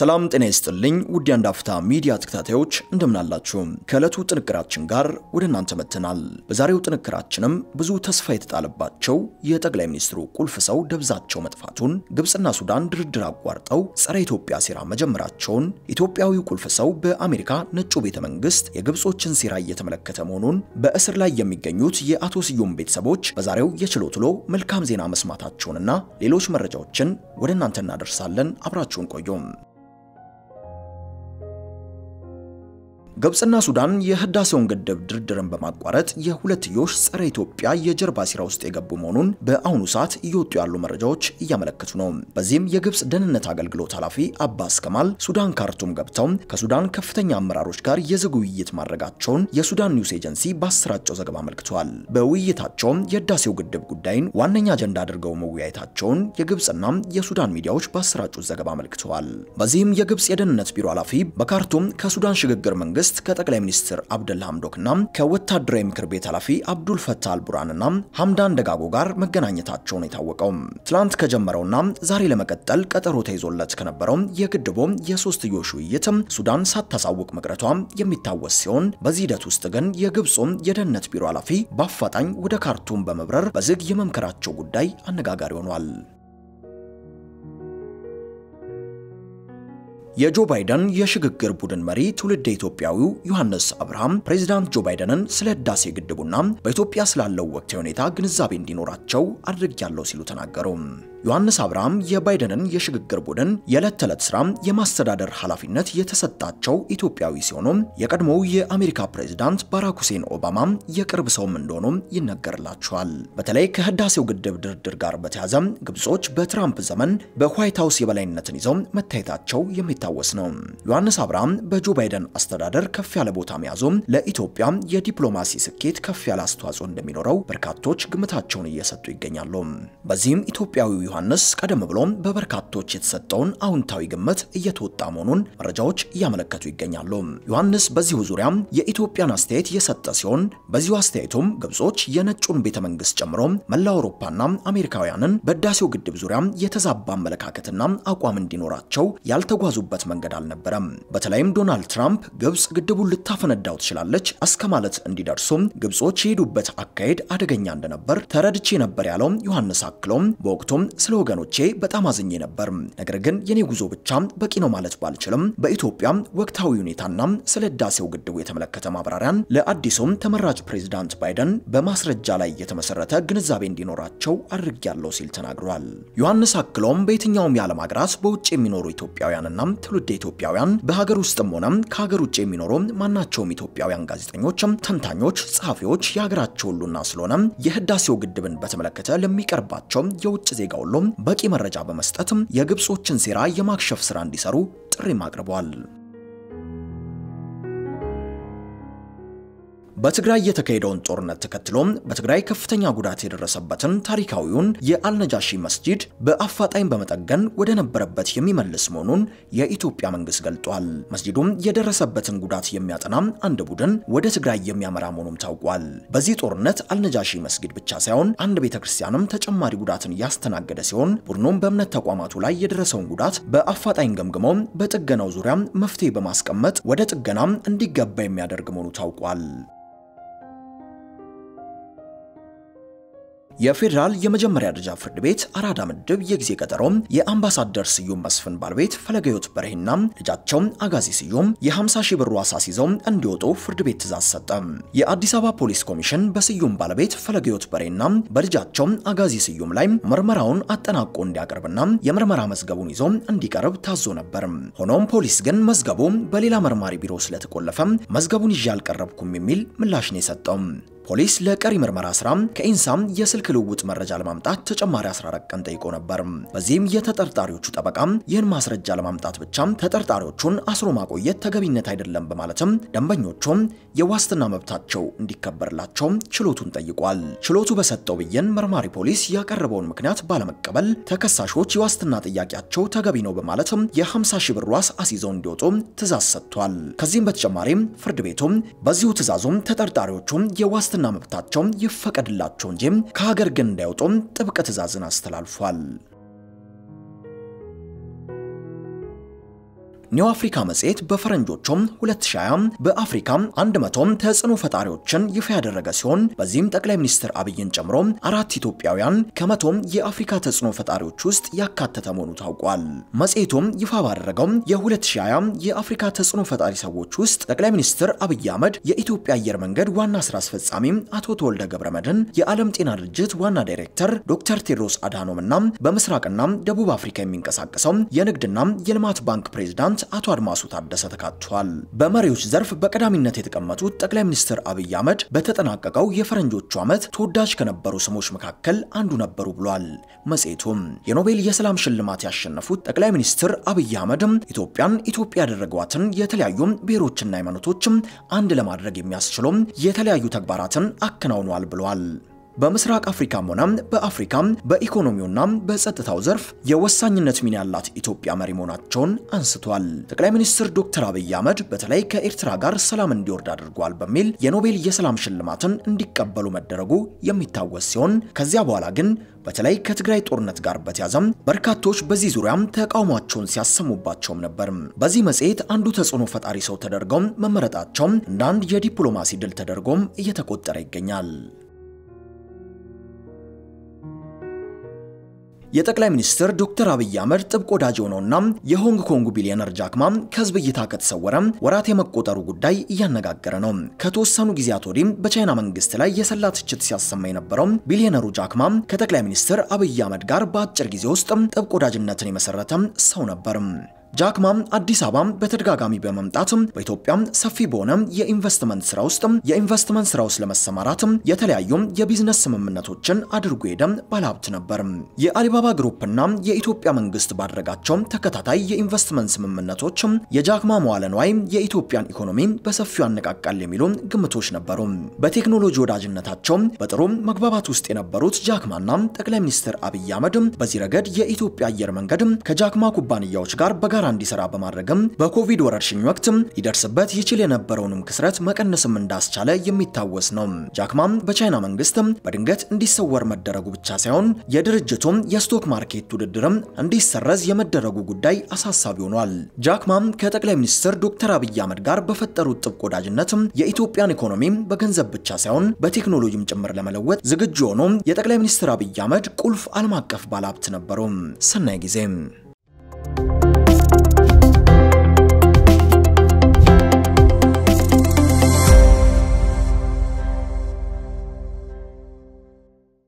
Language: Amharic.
ሰላም ጤና ይስጥልኝ ውድ የአንድ አፍታ ሚዲያ ተከታታዮች እንደምናላችሁ። ከዕለቱ ጥንቅራችን ጋር ወደ እናንተ መጥተናል። በዛሬው ጥንቅራችንም ብዙ ተስፋ የተጣለባቸው የጠቅላይ ሚኒስትሩ ቁልፍ ሰው ደብዛቸው መጥፋቱን፣ ግብፅና ሱዳን ድርድር አቋርጠው ጸረ ኢትዮጵያ ሴራ መጀመራቸውን፣ ኢትዮጵያዊው ቁልፍ ሰው በአሜሪካ ነጩ ቤተ መንግስት የግብጾችን ሴራ እየተመለከተ መሆኑን፣ በእስር ላይ የሚገኙት የአቶ ስዩም ቤተሰቦች በዛሬው የችሎት ውሎ መልካም ዜና መስማታቸውንና ሌሎች መረጃዎችን ወደ እናንተ እናደርሳለን። አብራችሁን ቆዩም። ግብፅና ሱዳን የህዳሴውን ግድብ ድርድርን በማቋረጥ የሁለትዮሽ ጸረ ኢትዮጵያ የጀርባ ሴራ ውስጥ የገቡ መሆኑን በአሁኑ ሰዓት እየወጡ ያሉ መረጃዎች እያመለከቱ ነው። በዚህም የግብፅ ደህንነት አገልግሎት ኃላፊ አባስ ከማል ሱዳን ካርቱም ገብተው ከሱዳን ከፍተኛ አመራሮች ጋር የዝግ ውይይት ማድረጋቸውን የሱዳን ኒውስ ኤጀንሲ ባሰራጨው ዘገባ አመልክቷል። በውይይታቸውም የህዳሴው ግድብ ጉዳይን ዋነኛ አጀንዳ አድርገው መወያየታቸውን የግብፅና የሱዳን ሚዲያዎች ባሰራጩት ዘገባ አመልክተዋል። በዚህም የግብፅ የደህንነት ቢሮ ኃላፊ በካርቱም ከሱዳን ሽግግር መንግስት ከጠቅላይ ሚኒስትር አብደላ ሐምዶክና ከወታደራዊ ምክር ቤት ኃላፊ አብዱል ፈታህ አልቡራንና ሐምዳን ደጋጎ ጋር መገናኘታቸውን የታወቀው ትላንት ከጀመረውና ዛሬ ለመቀጠል ቀጠሮ ተይዞለት ከነበረው የግድቡ የሶስትዮሽ ውይይት ሱዳን ሳታሳውቅ መቅረቷ የሚታወስ ሲሆን በዚህ ሂደት ውስጥ ግን የግብፁ የደህንነት ቢሮ ኃላፊ በአፋጣኝ ወደ ካርቱም በመብረር በዝግ የመምከራቸው ጉዳይ አነጋጋሪ ሆኗል። የጆ ባይደን የሽግግር ቡድን መሪ ትውልደ ኢትዮጵያዊው ዮሐንስ አብርሃም ፕሬዚዳንት ጆ ባይደንን ስለ ህዳሴ ግድቡና በኢትዮጵያ ስላለው ወቅታዊ ሁኔታ ግንዛቤ እንዲኖራቸው አድርጌያለሁ ሲሉ ተናገሩ። ዮሐንስ አብርሃም የባይደንን የሽግግር ቡድን የዕለት ተዕለት ስራ የማስተዳደር ኃላፊነት የተሰጣቸው ኢትዮጵያዊ ሲሆኑ የቀድሞው የአሜሪካ ፕሬዝዳንት ባራክ ሁሴን ኦባማ የቅርብ ሰውም እንደሆኑ ይነገርላቸዋል። በተለይ ከህዳሴው ግድብ ድርድር ጋር በተያያዘ ግብጾች በትራምፕ ዘመን በዋይት ሀውስ የበላይነትን ይዘው መታየታቸው የሚታወስ ነው። ዮሐንስ አብርሃም በጆ ባይደን አስተዳደር ከፍ ያለ ቦታ መያዙ ለኢትዮጵያ የዲፕሎማሲ ስኬት ከፍ ያለ አስተዋጽኦ እንደሚኖረው በርካቶች ግምታቸውን እየሰጡ ይገኛሉ። በዚህም ኢትዮጵያዊ ዮሐንስ ቀደም ብሎም በበርካቶች የተሰጠውን አዎንታዊ ግምት እየተወጣ መሆኑን መረጃዎች እያመለከቱ ይገኛሉ። ዮሐንስ በዚሁ ዙሪያ የኢትዮጵያን አስተያየት የሰጠ ሲሆን በዚሁ አስተያየቱም ግብጾች የነጩን ቤተ መንግስት ጨምሮ መላ አውሮፓና አሜሪካውያንን በህዳሴው ግድብ ዙሪያ የተዛባ አመለካከትና አቋም እንዲኖራቸው ያልተጓዙበት መንገድ አልነበረም። በተለይም ዶናልድ ትራምፕ ግብጽ ግድቡን ልታፈነዳው ትችላለች እስከ ማለት እንዲደርሱም ግብጾች የሄዱበት አካሄድ አደገኛ እንደነበር ተረድቼ ነበር ያለው ዮሐንስ አክሎም በወቅቱም ስለ ወገኖቼ በጣም አዝኜ ነበር። ነገር ግን የኔ ጉዞ ብቻ በቂ ነው ማለት ባልችልም በኢትዮጵያ ወቅታዊ ሁኔታና ስለ ህዳሴው ግድቡ የተመለከተ ማብራሪያን ለአዲሱም ተመራጭ ፕሬዝዳንት ባይደን በማስረጃ ላይ የተመሰረተ ግንዛቤ እንዲኖራቸው አድርጌያለሁ ሲል ተናግሯል። ዮሐንስ አክሎም በየትኛውም የዓለም ሀገራት በውጭ የሚኖሩ ኢትዮጵያውያንና ትውልደ ኢትዮጵያውያን በሀገር ውስጥም ሆነ ከሀገር ውጭ የሚኖሩ ማናቸውም ኢትዮጵያውያን ጋዜጠኞች፣ ተንታኞች፣ ጸሐፊዎች የሀገራቸው ሁሉና ስለሆነ የህዳሴው ግድብን በተመለከተ ለሚቀርባቸው የውጭ ዜጋ ሁሉም በቂ መረጃ በመስጠት የግብጾችን ሴራ የማክሸፍ ስራ እንዲሰሩ ጥሪም አቅርበዋል። በትግራይ የተካሄደውን ጦርነት ተከትሎም በትግራይ ከፍተኛ ጉዳት የደረሰበትን ታሪካዊውን የአልነጃሺ መስጂድ በአፋጣኝ በመጠገን ወደ ነበረበት የሚመልስ መሆኑን የኢትዮጵያ መንግስት ገልጧል። መስጂዱም የደረሰበትን ጉዳት የሚያጠና አንድ ቡድን ወደ ትግራይ የሚያመራ መሆኑም ታውቋል። በዚህ ጦርነት አልነጃሺ መስጊድ ብቻ ሳይሆን አንድ ቤተክርስቲያንም ተጨማሪ ጉዳትን ያስተናገደ ሲሆን ቡድኑም በእምነት ተቋማቱ ላይ የደረሰውን ጉዳት በአፋጣኝ ገምግመው በጥገናው ዙሪያ መፍትሄ በማስቀመጥ ወደ ጥገናም እንዲገባ የሚያደርግ መሆኑ ታውቋል። የፌዴራል የመጀመሪያ ደረጃ ፍርድ ቤት አራዳ ምድብ የጊዜ ቀጠሮ የአምባሳደር ስዩም መስፍን ባለቤት ፈለገዮት በርሄና ልጃቸው አጋዚ ስዩም የ50 ሺህ ብር ዋስ ይዘው እንዲወጡ ፍርድ ቤት ትእዛዝ ሰጠ። የአዲስ አበባ ፖሊስ ኮሚሽን በስዩም ባለቤት ፈለገዮት በርሄና በልጃቸው አጋዚ ስዩም ላይ ምርመራውን አጠናቆ እንዲያቀርብና የምርመራ መዝገቡን ይዞ እንዲቀርብ ታዞ ነበር። ሆኖም ፖሊስ ግን መዝገቡ በሌላ መርማሪ ቢሮ ስለተቆለፈ መዝገቡን ይዤ አልቀረብኩም የሚል ምላሽ ነው የሰጠው። ፖሊስ ለቀሪ ምርመራ ስራ ከኢንሳም የስልክ ልውውጥ መረጃ ለማምጣት ተጨማሪ 14 ቀን ጠይቆ ነበር። በዚህም የተጠርጣሪዎቹ ጠበቃ ይህን ማስረጃ ለማምጣት ብቻ ተጠርጣሪዎቹን አስሮ ማቆየት ተገቢነት አይደለም በማለትም ደንበኞቹም የዋስትና መብታቸው እንዲከበርላቸው ችሎቱን ጠይቋል። ችሎቱ በሰጠው ብይን መርማሪ ፖሊስ ያቀረበውን ምክንያት ባለመቀበል ተከሳሾች የዋስትና ጥያቄያቸው ተገቢ ነው በማለትም የ50 ሺህ ብር ዋስ አስይዘው እንዲወጡ ትእዛዝ ሰጥቷል። ከዚህም በተጨማሪም ፍርድ ቤቱም በዚሁ ትእዛዙም ተጠርጣሪዎቹም የዋስትና መብታቸው ይፈቀድላቸው እንጂ ከሀገር ግን እንዳይወጡ ጥብቅ ትእዛዝን አስተላልፏል። ኒው አፍሪካ መጽሔት በፈረንጆቹም 2020 በአፍሪካ 100 ተጽዕኖ ፈጣሪዎችን ይፋ ያደረገ ሲሆን በዚህም ጠቅላይ ሚኒስትር አብይን ጨምሮ አራት ኢትዮጵያውያን ከመቶም የአፍሪካ ተጽዕኖ ፈጣሪዎች ውስጥ ያካተተ መሆኑ ታውቋል። መጽሔቱም ይፋ ባደረገው የ2020 የአፍሪካ ተጽዕኖ ፈጣሪ ሰዎች ውስጥ ጠቅላይ ሚኒስትር አብይ አህመድ፣ የኢትዮጵያ አየር መንገድ ዋና ስራ አስፈጻሚ አቶ ተወልደ ገብረመድህን፣ የዓለም ጤና ድርጅት ዋና ዳይሬክተር ዶክተር ቴድሮስ አድሃኖምና በምስራቅና ደቡብ አፍሪካ የሚንቀሳቀሰው የንግድና የልማት ባንክ ፕሬዝዳንት አቶ አድማሱ ታደሰ ተካቷል። በመሪዎች ዘርፍ በቀዳሚነት የተቀመጡት ጠቅላይ ሚኒስትር አብይ አህመድ በተጠናቀቀው የፈረንጆቹ ዓመት ተወዳጅ ከነበሩ ስሞች መካከል አንዱ ነበሩ ብሏል። መጽሔቱም የኖቤል የሰላም ሽልማት ያሸነፉት ጠቅላይ ሚኒስትር አብይ አህመድም ኢትዮጵያን ኢትዮጵያ ያደረጓትን የተለያዩ ብሔሮችና ሃይማኖቶችም አንድ ለማድረግ የሚያስችሉ የተለያዩ ተግባራትን አከናውኗል ብሏል። በምስራቅ አፍሪካም ሆነ በአፍሪካ በኢኮኖሚውና በጸጥታው ዘርፍ የወሳኝነት ሚና ያላት ኢትዮጵያ መሪ መሆናቸውን አንስቷል። ጠቅላይ ሚኒስትር ዶክተር አብይ አህመድ በተለይ ከኤርትራ ጋር ሰላም እንዲወርድ አድርጓል በሚል የኖቤል የሰላም ሽልማትን እንዲቀበሉ መደረጉ የሚታወስ ሲሆን ከዚያ በኋላ ግን በተለይ ከትግራይ ጦርነት ጋር በተያዘም በርካቶች በዚህ ዙሪያም ተቃውሟቸውን ሲያሰሙባቸውም ነበር። በዚህ መጽሔት አንዱ ተጽዕኖ ፈጣሪ ሰው ተደርገው መመረጣቸውም እንደ አንድ የዲፕሎማሲ ድል ተደርጎም እየተቆጠረ ይገኛል። የጠቅላይ ሚኒስትር ዶክተር አብይ አህመድ ጥብቅ ወዳጅ የሆነውና የሆንግ ኮንጉ ቢሊዮነር ጃክማ ከህዝብ እይታ ከተሰወረ ወራት የመቆጠሩ ጉዳይ እያነጋገረ ነው። ከተወሰኑ ጊዜያት ወዲህ በቻይና መንግስት ላይ የሰላ ትችት ሲያሰማ የነበረው ቢሊዮነሩ ጃክማ ከጠቅላይ ሚኒስትር አብይ አህመድ ጋር በአጭር ጊዜ ውስጥ ጥብቅ ወዳጅነትን የመሰረተ ሰው ነበር። ጃክማ አዲስ አበባ በተደጋጋሚ በመምጣት በኢትዮጵያ ሰፊ በሆነ የኢንቨስትመንት ስራ ውስጥ የኢንቨስትመንት ስራ ውስጥ ለመሰማራት የተለያዩ የቢዝነስ ስምምነቶችን አድርጎ ሄደ ባለሀብት ነበር። የአሊባባ ግሩፕና የኢትዮጵያ መንግስት ባደረጋቸው ተከታታይ የኢንቨስትመንት ስምምነቶች የጃክማ መዋለ ንዋይ የኢትዮጵያን ኢኮኖሚ በሰፊው ያነቃቃል የሚሉ ግምቶች ነበሩ። በቴክኖሎጂ ወዳጅነታቸው በጥሩ መግባባት ውስጥ የነበሩት ጃክማና ጠቅላይ ሚኒስትር አብይ አህመድ በዚህ ረገድ የኢትዮጵያ አየር መንገድ ከጃክማ ኩባንያዎች ጋር በጋ ጋር እንዲሰራ በማድረግም በኮቪድ ወረርሽኝ ወቅት ሊደርስበት ይችል የነበረውንም ክስረት መቀነስም እንዳስቻለ የሚታወስ ነው። ጃክማም በቻይና መንግስት በድንገት እንዲሰወር መደረጉ ብቻ ሳይሆን የድርጅቱም የ stock market ውድድርም እንዲሰረዝ የመደረጉ ጉዳይ አሳሳቢ ሆኗል። ጃክማም ከጠቅላይ ሚኒስትር ዶክተር አብይ አህመድ ጋር በፈጠሩት ጥብቅ ወዳጅነት የኢትዮጵያን ኢኮኖሚ በገንዘብ ብቻ ሳይሆን በቴክኖሎጂም ጭምር ለመለወጥ ዝግጁ ሆኖ የጠቅላይ ሚኒስትር አብይ አህመድ ቁልፍ ዓለም አቀፍ ባለሀብት ነበሩ። ሰናይ ጊዜ